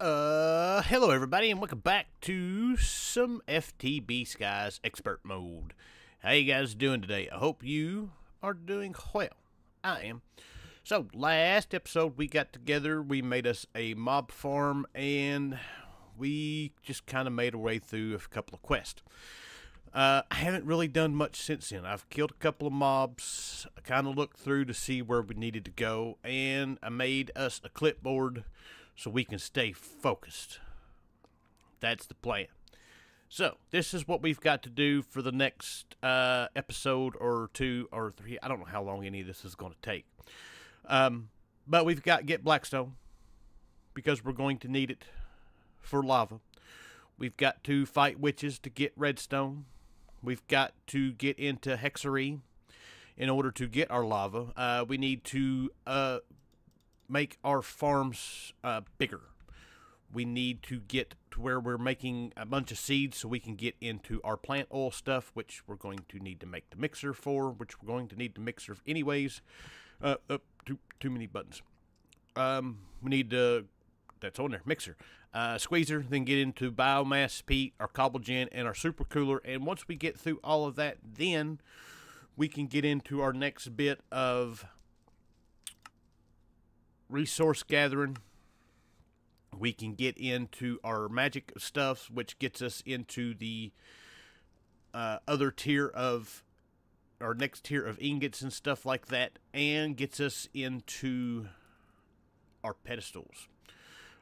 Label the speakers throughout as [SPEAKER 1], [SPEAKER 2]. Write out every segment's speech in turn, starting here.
[SPEAKER 1] Uh, hello everybody, and welcome back to some FTB Skies Expert Mode. How you guys doing today? I hope you are doing well. I am. So, last episode we got together, we made us a mob farm, and we just kind of made our way through a couple of quests. Uh, I haven't really done much since then. I've killed a couple of mobs, I kind of looked through to see where we needed to go, and I made us a clipboard so we can stay focused. That's the plan. So, this is what we've got to do for the next uh, episode or two or three. I don't know how long any of this is going to take. Um, but we've got to get Blackstone because we're going to need it for lava. We've got to fight witches to get redstone. We've got to get into Hexerei in order to get our lava. Uh, we need to uh, make our farms uh, bigger. We need to get to where we're making a bunch of seeds so we can get into our plant oil stuff, which we're going to need to make the mixer for, which we're going to need the mixer anyways. Uh, uh too too many buttons. Um, we need to. That's on there. Mixer, uh, squeezer. Then get into biomass, peat, our cobble gen, and our super cooler. And once we get through all of that, then we can get into our next bit of resource gathering. We can get into our magic stuff, which gets us into the uh, other tier of our next tier of ingots and stuff like that, and gets us into our pedestals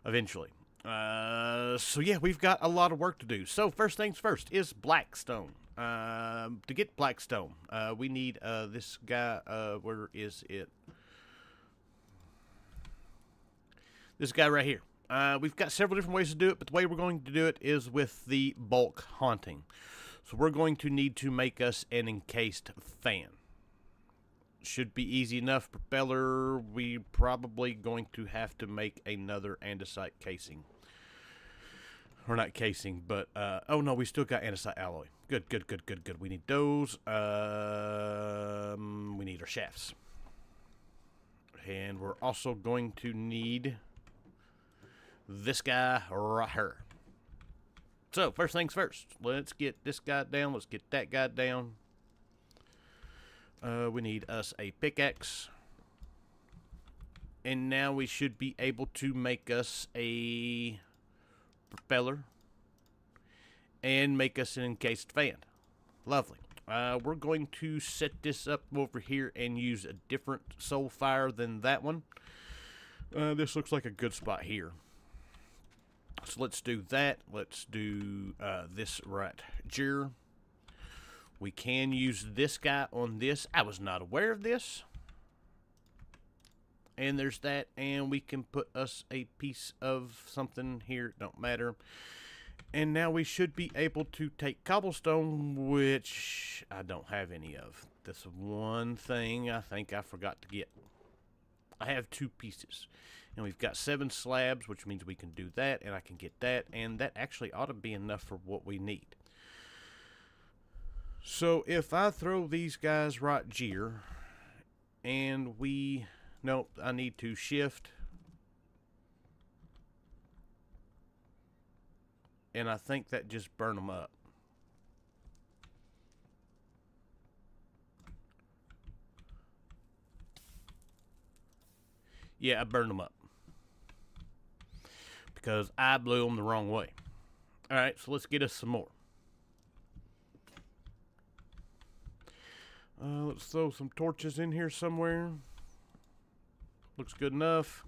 [SPEAKER 1] eventually. Uh, so yeah, we've got a lot of work to do. So first things first is Blackstone. Uh, to get Blackstone, uh, we need uh, this guy. Uh, where is it? This guy right here. Uh, we've got several different ways to do it, but the way we're going to do it is with the bulk haunting. So we're going to need to make us an encased fan. Should be easy enough. Propeller, we probably going to have to make another andesite casing. Or not casing, but, uh, oh no, we still got andesite alloy. Good, good, good, good, good. We need those. Um, we need our shafts. And we're also going to need this guy right here. So, first things first, let's get this guy down. Let's get that guy down. Uh, we need us a pickaxe. And now we should be able to make us a propeller. And make us an encased fan. Lovely. Uh, we're going to set this up over here and use a different soul fire than that one. Uh, this looks like a good spot here. So let's do that. Let's do uh, this right here. We can use this guy on this. I was not aware of this. And there's that. And we can put us a piece of something here. Don't matter. And now we should be able to take cobblestone, which I don't have any of. That's one thing I think I forgot to get. I have two pieces. And we've got seven slabs, which means we can do that, and I can get that, and that actually ought to be enough for what we need. So if I throw these guys right here, and we... Nope, I need to shift. And I think that just burned them up. Yeah, I burned them up because I blew them the wrong way. All right, so let's get us some more. Uh, let's throw some torches in here somewhere. Looks good enough.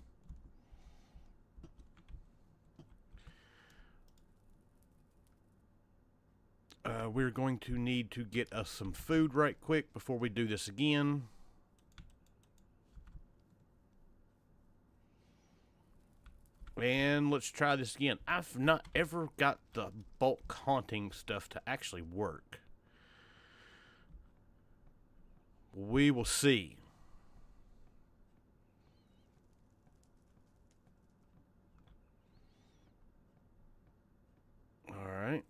[SPEAKER 1] Uh, we're going to need to get us some food right quick before we do this again. And let's try this again. I've not ever got the bulk haunting stuff to actually work. We will see. Alright.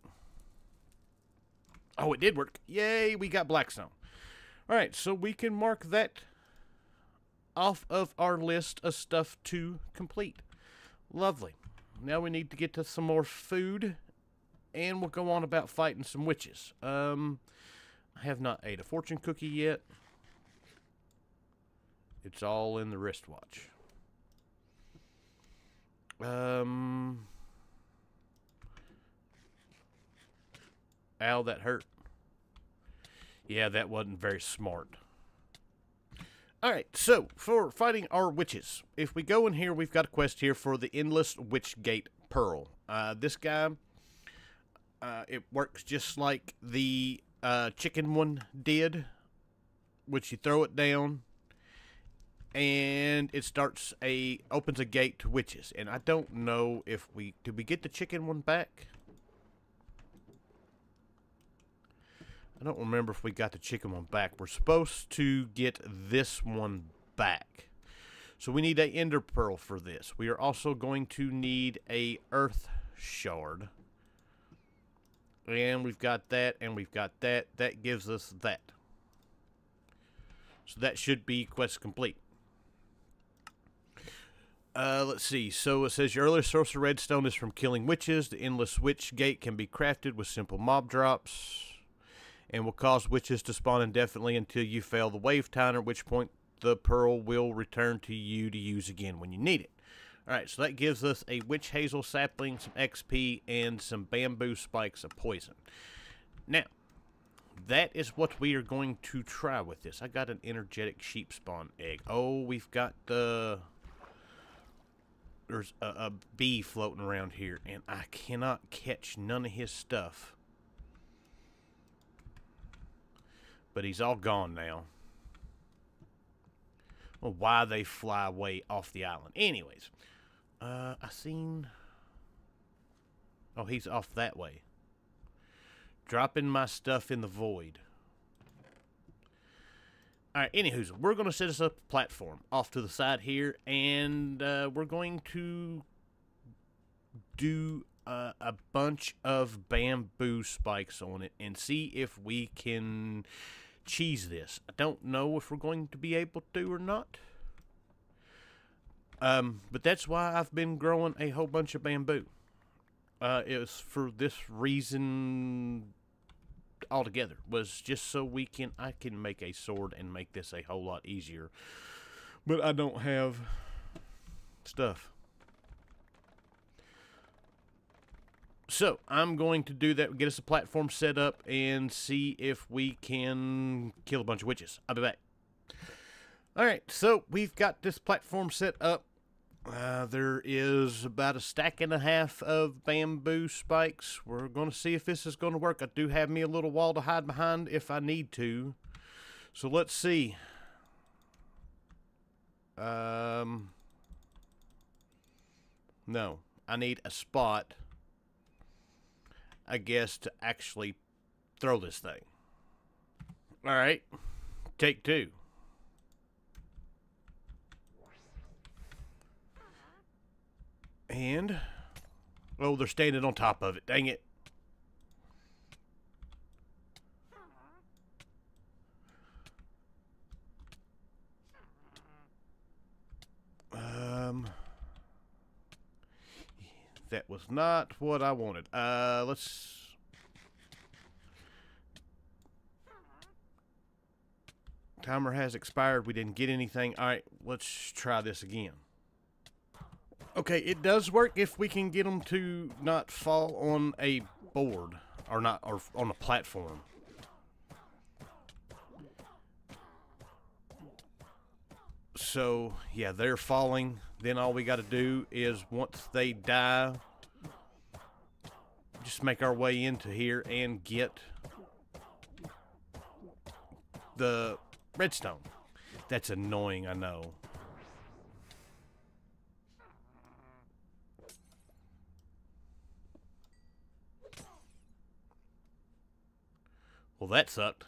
[SPEAKER 1] Oh, it did work. Yay, we got Blackstone. Alright, so we can mark that off of our list of stuff to complete. Lovely. now we need to get to some more food, and we'll go on about fighting some witches. Um, I have not ate a fortune cookie yet. It's all in the wristwatch. Um. Ow, that hurt. Yeah, that wasn't very smart. Alright, so, for fighting our witches, if we go in here, we've got a quest here for the Endless Witch Gate Pearl. Uh, this guy, uh, it works just like the uh, chicken one did, which you throw it down, and it starts a, opens a gate to witches. And I don't know if we, did we get the chicken one back? I don't remember if we got the chicken one back. We're supposed to get this one back. So we need a ender pearl for this. We are also going to need a earth shard. And we've got that, and we've got that. That gives us that. So that should be quest complete. Uh, let's see. So it says your earlier source of redstone is from killing witches. The endless witch gate can be crafted with simple mob drops and will cause witches to spawn indefinitely until you fail the wave timer, at which point the pearl will return to you to use again when you need it. Alright, so that gives us a witch hazel sapling, some XP, and some bamboo spikes of poison. Now, that is what we are going to try with this. I got an energetic sheep spawn egg. Oh, we've got the... There's a, a bee floating around here, and I cannot catch none of his stuff. But he's all gone now. Well, why they fly away off the island. Anyways, uh, I seen... Oh, he's off that way. Dropping my stuff in the void. Alright, anywho, we're going to set us up a platform off to the side here, and uh, we're going to do uh, a bunch of bamboo spikes on it and see if we can cheese this. I don't know if we're going to be able to or not. Um, but that's why I've been growing a whole bunch of bamboo. Uh, it was for this reason altogether. Was just so we can I can make a sword and make this a whole lot easier. But I don't have stuff. So I'm going to do that, get us a platform set up, and see if we can kill a bunch of witches. I'll be back. Alright, so we've got this platform set up. Uh, there is about a stack and a half of bamboo spikes. We're going to see if this is going to work. I do have me a little wall to hide behind if I need to. So let's see. Um, no, I need a spot I guess, to actually throw this thing. All right, take two. And, oh, they're standing on top of it. Dang it. Um... That was not what I wanted. Uh, let's... Timer has expired. We didn't get anything. All right, let's try this again. Okay, it does work if we can get them to not fall on a board or not or on a platform. So, yeah, they're falling. Then all we got to do is once they die, just make our way into here and get the redstone. That's annoying, I know. Well, that sucked.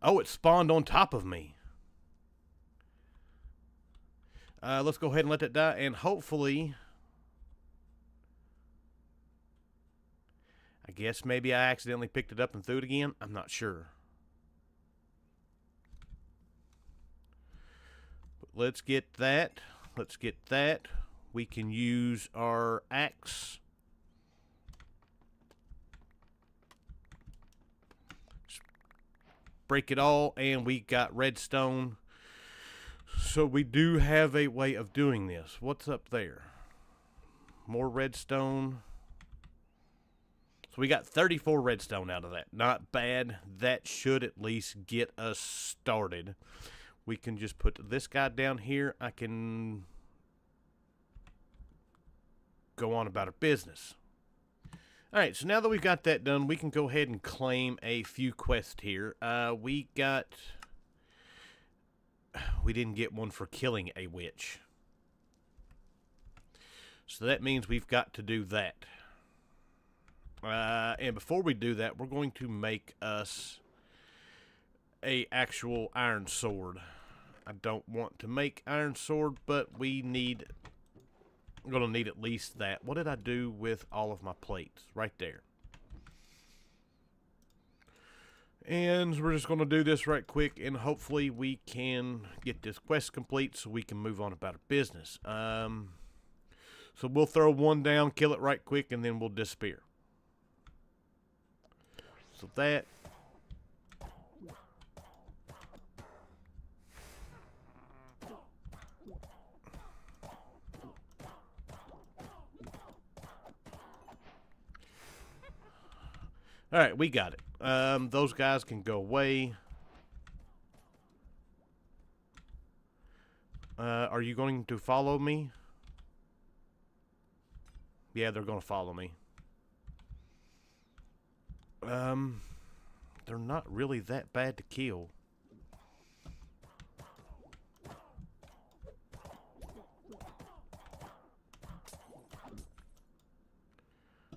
[SPEAKER 1] Oh, it spawned on top of me. Uh, let's go ahead and let that die, and hopefully... I guess maybe I accidentally picked it up and threw it again. I'm not sure. But let's get that. Let's get that. we can use our axe. Break it all, and we got redstone. So we do have a way of doing this. What's up there? More redstone. So we got 34 redstone out of that. Not bad. That should at least get us started. We can just put this guy down here. I can go on about our business. All right, so now that we've got that done, we can go ahead and claim a few quests here. Uh, we got... We didn't get one for killing a witch. So that means we've got to do that. Uh, and before we do that, we're going to make us a actual iron sword. I don't want to make iron sword, but we need I'm going to need at least that. What did I do with all of my plates? Right there. And we're just going to do this right quick, and hopefully we can get this quest complete so we can move on about our business. Um, so we'll throw one down, kill it right quick, and then we'll disappear. So that All right, we got it. Um, those guys can go away. Uh, are you going to follow me? Yeah, they're going to follow me. Um, they're not really that bad to kill.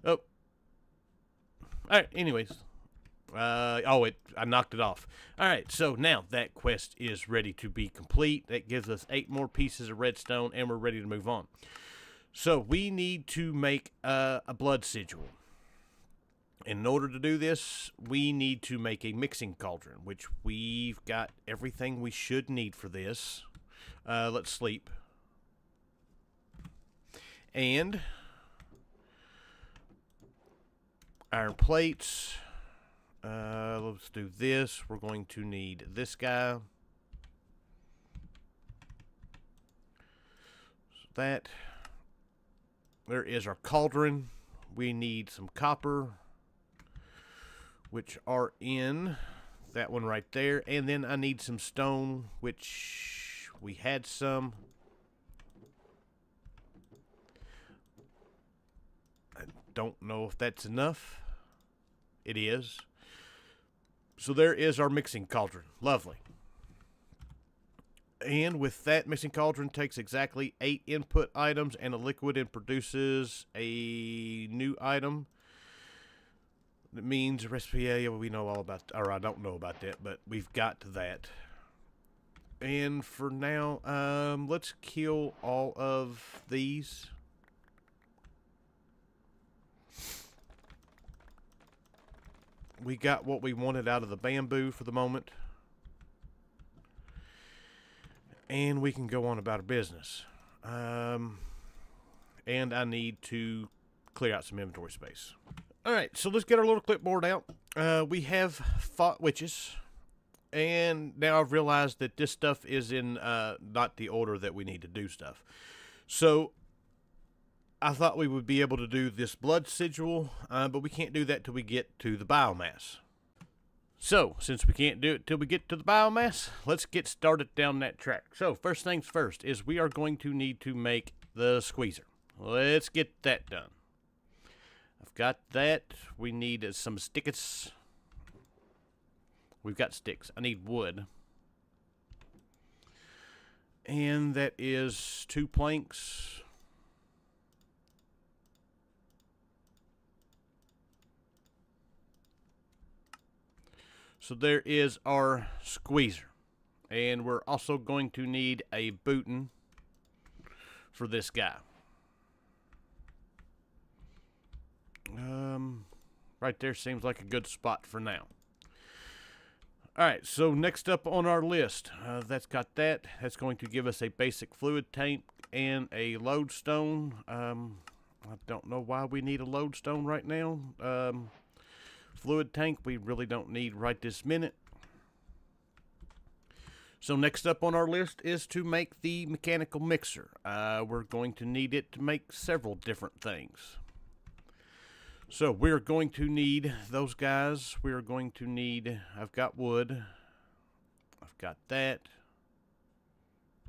[SPEAKER 1] Oh, all right, anyways. Uh, oh, it I knocked it off. All right, so now that quest is ready to be complete. That gives us eight more pieces of redstone, and we're ready to move on. So we need to make a blood sigil. In order to do this, we need to make a mixing cauldron, which we've got everything we should need for this. Uh, let's sleep. And iron plates. Uh, let's do this. We're going to need this guy. So that. There is our cauldron. We need some copper, which are in that one right there. And then I need some stone, which we had some. I don't know if that's enough. It is. So there is our mixing cauldron. Lovely. And with that, mixing cauldron takes exactly eight input items and a liquid and produces a new item. That means recipe, yeah, we know all about, or I don't know about that, but we've got that. And for now, um, let's kill all of these. We got what we wanted out of the bamboo for the moment. And we can go on about our business. Um, and I need to clear out some inventory space. All right, so let's get our little clipboard out. Uh, we have fought witches. And now I've realized that this stuff is in uh, not the order that we need to do stuff. So I thought we would be able to do this blood sigil, uh, but we can't do that till we get to the biomass. So, since we can't do it till we get to the biomass, let's get started down that track. So, first things first is we are going to need to make the squeezer. Let's get that done. I've got that. We need some sticks. We've got sticks. I need wood. And that is two planks. So there is our squeezer. And we're also going to need a booting for this guy. Um, right there seems like a good spot for now. All right, so next up on our list, uh, that's got that. That's going to give us a basic fluid tank and a lodestone. Um, I don't know why we need a lodestone right now. Um, fluid tank we really don't need right this minute. So next up on our list is to make the mechanical mixer. Uh, we're going to need it to make several different things. So we're going to need those guys. We're going to need, I've got wood. I've got that.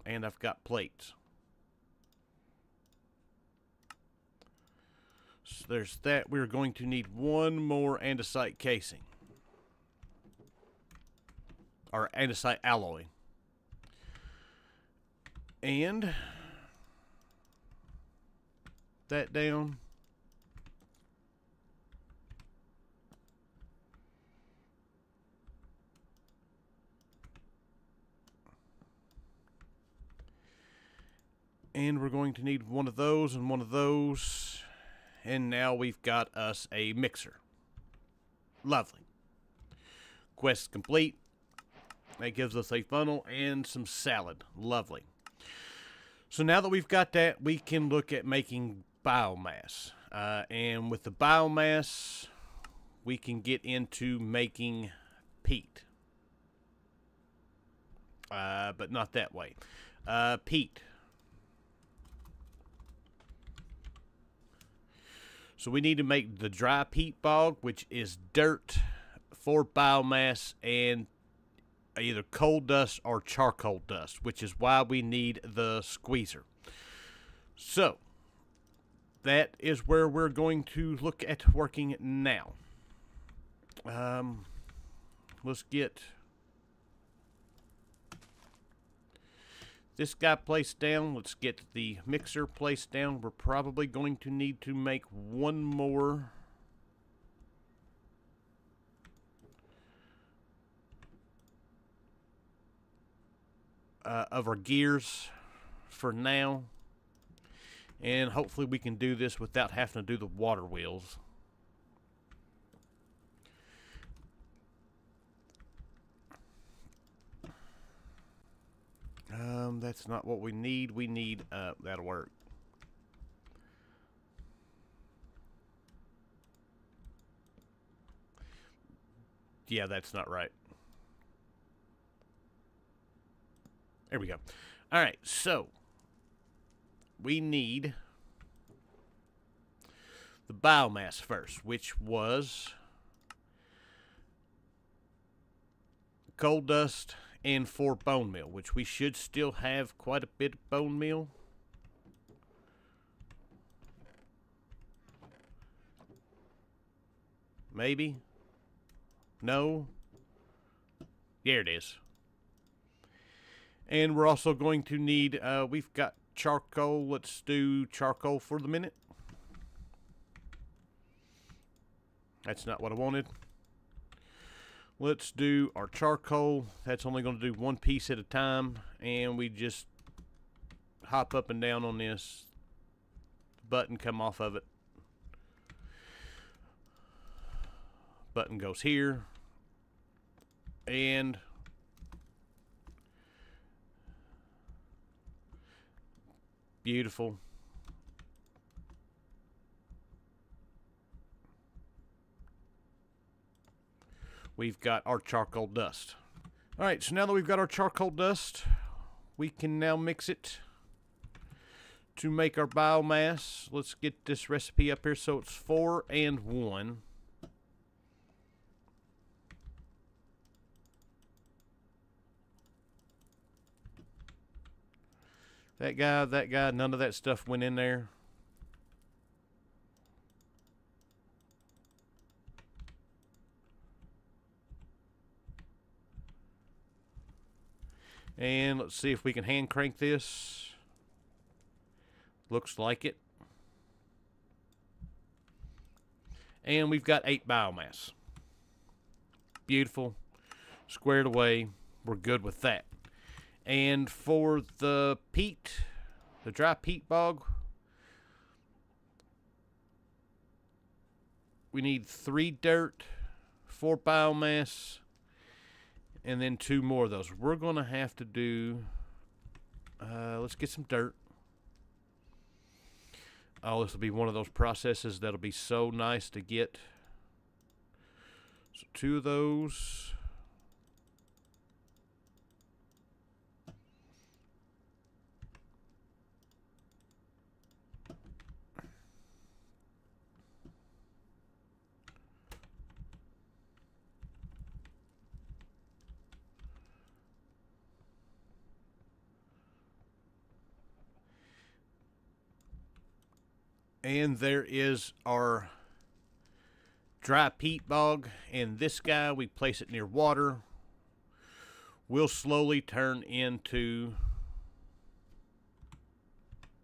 [SPEAKER 1] And I've got plates. So there's that. We're going to need one more andesite casing. Or andesite alloy. And that down. And we're going to need one of those and one of those. And now we've got us a mixer. Lovely. Quest complete. That gives us a funnel and some salad. Lovely. So now that we've got that, we can look at making biomass. Uh, and with the biomass, we can get into making peat. Uh, but not that way. Uh, peat. So we need to make the dry peat bog, which is dirt for biomass and either coal dust or charcoal dust, which is why we need the squeezer. So that is where we're going to look at working now. Um, let's get this guy placed down. Let's get the mixer placed down. We're probably going to need to make one more uh, of our gears for now. And hopefully we can do this without having to do the water wheels. Um, that's not what we need. We need, uh, that'll work. Yeah, that's not right. There we go. All right, so we need the biomass first, which was coal dust and four bone meal, which we should still have quite a bit of bone meal. Maybe. No. There it is. And we're also going to need, uh, we've got charcoal. Let's do charcoal for the minute. That's not what I wanted. Let's do our charcoal. That's only going to do one piece at a time. And we just hop up and down on this button, come off of it. Button goes here. And Beautiful. We've got our charcoal dust. All right, so now that we've got our charcoal dust, we can now mix it to make our biomass. Let's get this recipe up here so it's four and one. That guy, that guy, none of that stuff went in there. And let's see if we can hand crank this. Looks like it. And we've got eight biomass. Beautiful. Squared away. We're good with that. And for the peat, the dry peat bog, we need three dirt, four biomass, and then two more of those. We're going to have to do... Uh, let's get some dirt. Oh, this will be one of those processes that'll be so nice to get. So two of those. And there is our dry peat bog. And this guy, we place it near water, will slowly turn into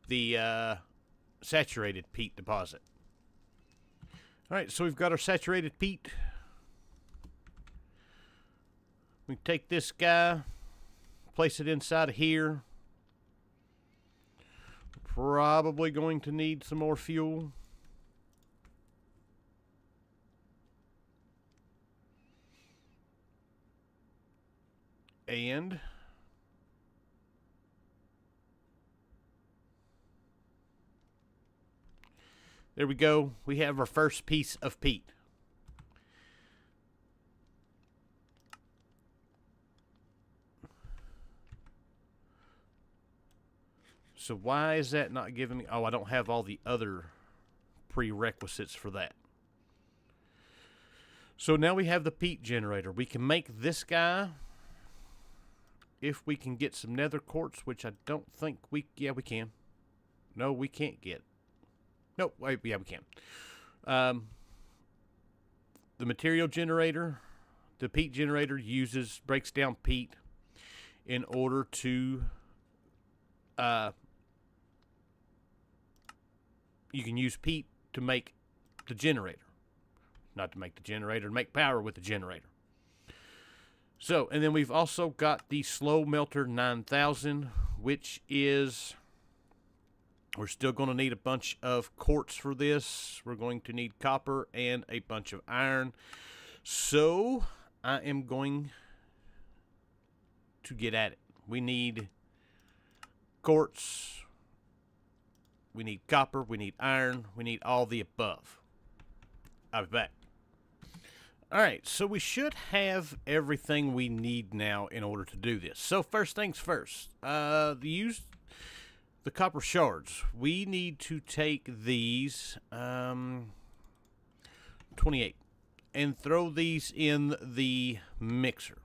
[SPEAKER 1] the uh, saturated peat deposit. All right, so we've got our saturated peat. We take this guy, place it inside of here. Probably going to need some more fuel. And there we go. We have our first piece of peat. So why is that not giving me... Oh, I don't have all the other prerequisites for that. So now we have the peat generator. We can make this guy if we can get some nether quartz, which I don't think we... Yeah, we can. No, we can't get. Nope, wait, yeah, we can. Um, the material generator, the peat generator uses, breaks down peat in order to uh, you can use peat to make the generator. Not to make the generator, to make power with the generator. So, and then we've also got the Slow Melter 9000, which is, we're still going to need a bunch of quartz for this. We're going to need copper and a bunch of iron. So, I am going to get at it. We need quartz, we need copper. We need iron. We need all the above. I'll be back. Alright, so we should have everything we need now in order to do this. So first things first, uh, the use the copper shards. We need to take these, um, 28, and throw these in the mixer.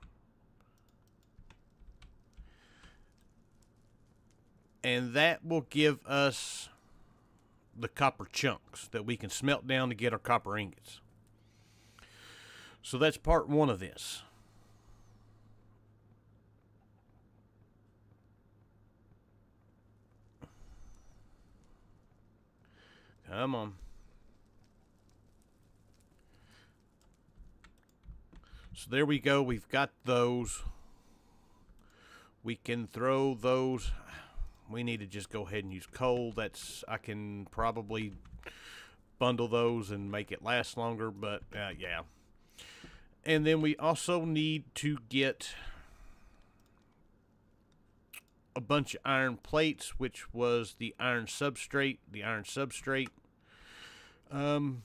[SPEAKER 1] And that will give us the copper chunks that we can smelt down to get our copper ingots. So that's part one of this. Come on. So there we go. We've got those. We can throw those we need to just go ahead and use coal. That's I can probably bundle those and make it last longer, but uh, yeah. And then we also need to get a bunch of iron plates, which was the iron substrate, the iron substrate. Um,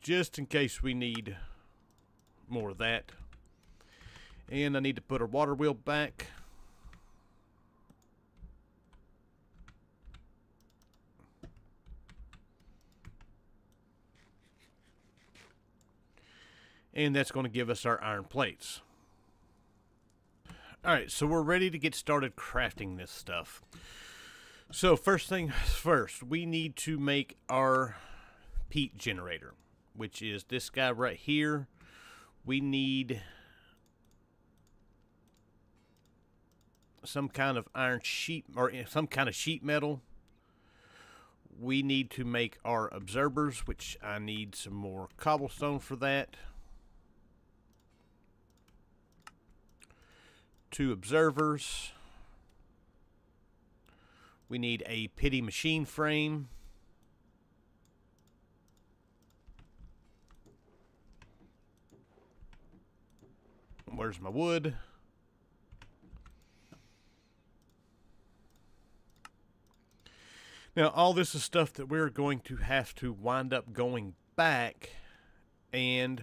[SPEAKER 1] just in case we need more of that. And I need to put our water wheel back. And that's going to give us our iron plates. Alright, so we're ready to get started crafting this stuff. So first thing first, we need to make our peat generator, which is this guy right here. We need some kind of iron sheet or some kind of sheet metal. We need to make our observers, which I need some more cobblestone for that. Two observers. We need a pity machine frame. Where's my wood? Now, all this is stuff that we're going to have to wind up going back, and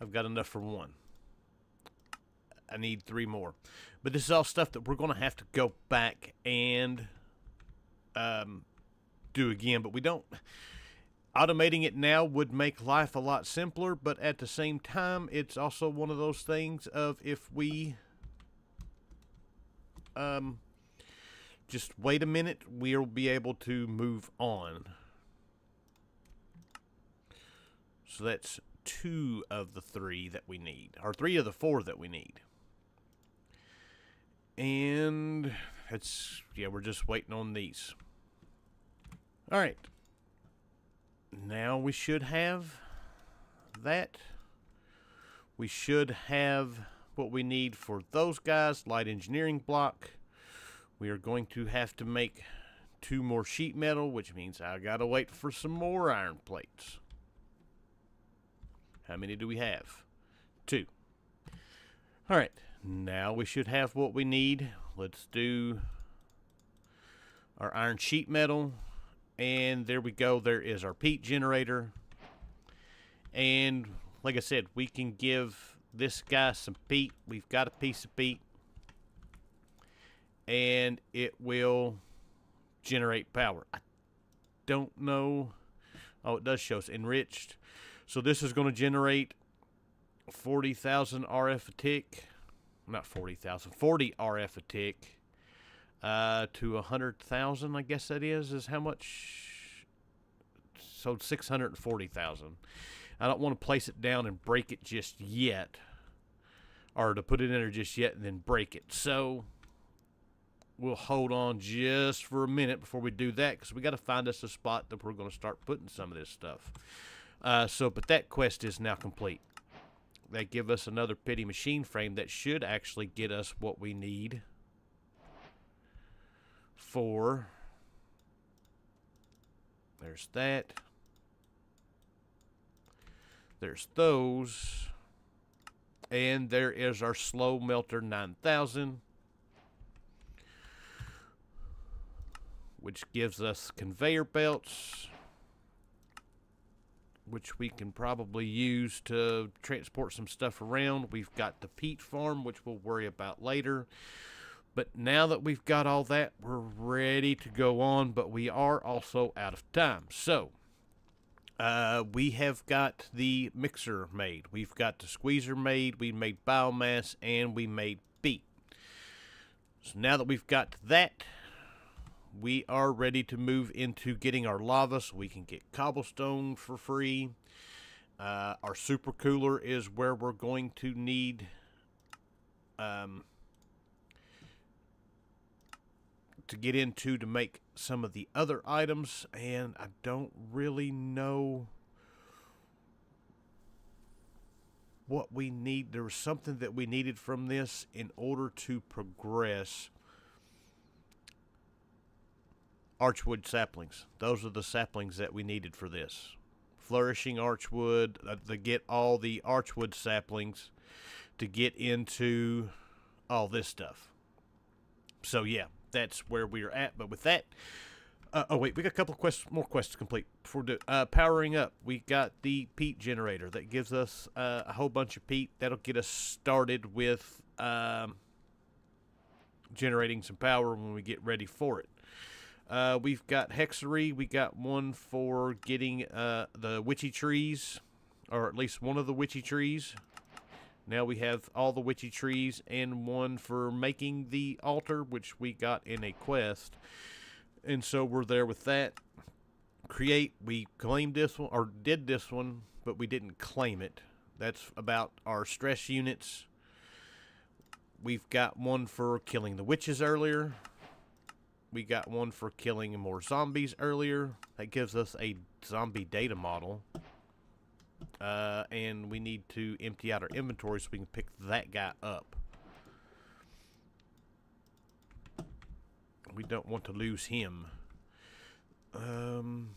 [SPEAKER 1] I've got enough for one. I need three more. But this is all stuff that we're going to have to go back and um, do again. But we don't. Automating it now would make life a lot simpler, but at the same time, it's also one of those things of if we um, just wait a minute, we'll be able to move on. So that's two of the three that we need, or three of the four that we need. And that's, yeah, we're just waiting on these. All right. Now we should have that. We should have what we need for those guys. Light engineering block. We are going to have to make two more sheet metal, which means I gotta wait for some more iron plates. How many do we have? Two. All right, now we should have what we need. Let's do our iron sheet metal. And there we go. There is our peat generator. And like I said, we can give this guy some peat. We've got a piece of peat. And it will generate power. I don't know. Oh, it does show us enriched. So this is going to generate 40,000 RF a tick. Not 40,000, 40 RF a tick. Uh, to 100,000, I guess that is, is how much? So 640,000. I don't want to place it down and break it just yet. Or to put it in there just yet and then break it. So we'll hold on just for a minute before we do that because we got to find us a spot that we're going to start putting some of this stuff. Uh, so, but that quest is now complete. They give us another pity machine frame that should actually get us what we need for. There's that. There's those. And there is our slow melter 9000. Which gives us conveyor belts which we can probably use to transport some stuff around. We've got the peat farm, which we'll worry about later. But now that we've got all that, we're ready to go on, but we are also out of time. So, uh, we have got the mixer made. We've got the squeezer made. We made biomass, and we made peat. So now that we've got that, we are ready to move into getting our lava so we can get cobblestone for free. Uh, our super cooler is where we're going to need um, to get into to make some of the other items and I don't really know what we need. There was something that we needed from this in order to progress archwood saplings. Those are the saplings that we needed for this. Flourishing archwood, uh, to get all the archwood saplings to get into all this stuff. So yeah, that's where we're at. But with that, uh, oh wait, we got a couple quests, more quests to complete before do, uh, powering up. We got the peat generator that gives us uh, a whole bunch of peat. That'll get us started with um, generating some power when we get ready for it. Uh, we've got Hexerei. We got one for getting uh, the witchy trees, or at least one of the witchy trees. Now we have all the witchy trees and one for making the altar, which we got in a quest. And so we're there with that. Create, we claimed this one, or did this one, but we didn't claim it. That's about our stress units. We've got one for killing the witches earlier. We got one for killing more zombies earlier. That gives us a zombie data model. Uh, and we need to empty out our inventory so we can pick that guy up. We don't want to lose him. Um,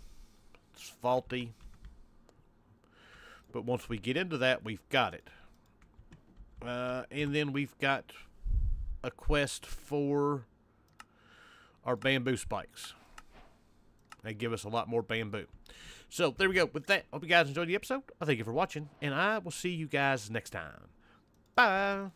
[SPEAKER 1] it's faulty. But once we get into that, we've got it. Uh, and then we've got a quest for our bamboo spikes. They give us a lot more bamboo. So there we go. With that, hope you guys enjoyed the episode. I thank you for watching, and I will see you guys next time. Bye.